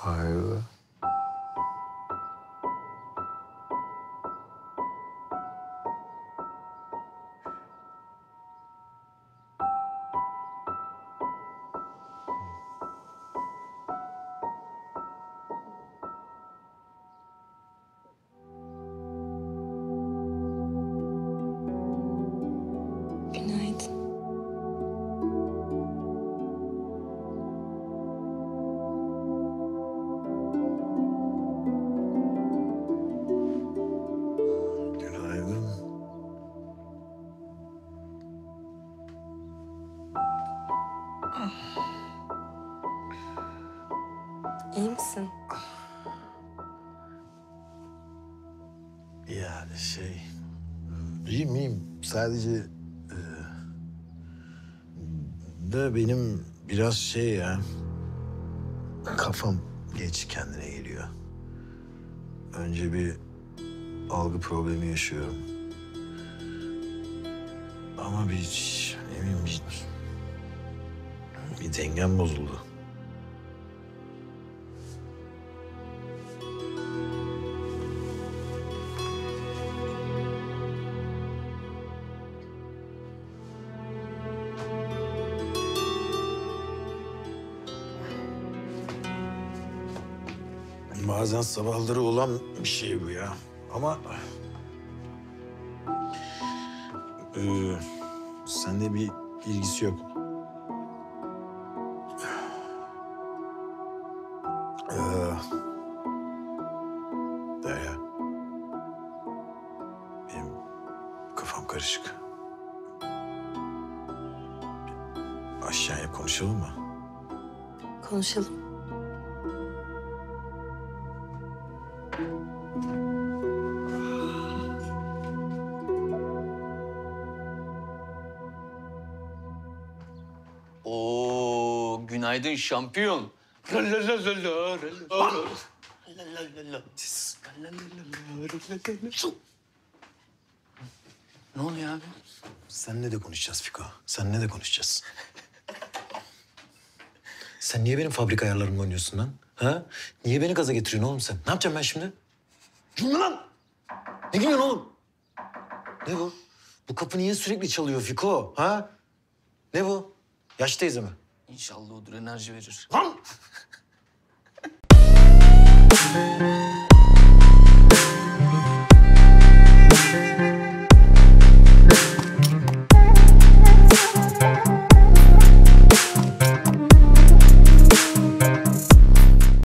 还 İyi misin? Yani şey... İyiyim iyiyim. Sadece... e, de benim biraz şey ya... Kafam geç kendine geliyor. Önce bir algı problemi yaşıyorum. Ama bir ne bileyim bir dengem bozuldu. Bazen sabahları olan bir şey bu ya. Ama... Ee, sende bir ilgisi yok. Ee, Derya. Benim kafam karışık. Aşağıya konuşalım mı? Konuşalım. Oo, günaydın şampiyon. Ne oluyor abi? Seninle de konuşacağız Fiko. Seninle de konuşacağız. sen niye benim fabrika ayarlarımla oynuyorsun lan? Ha? Niye beni gaza getiriyorsun oğlum sen? Ne yapacağım ben şimdi? Gülme lan! Ne gülüyorsun oğlum? Ne bu? Bu kapı niye sürekli çalıyor Fiko? Ha? Ne bu? Yaş teyze mi? İnşallah odur enerji verir. Lan!